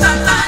Bye.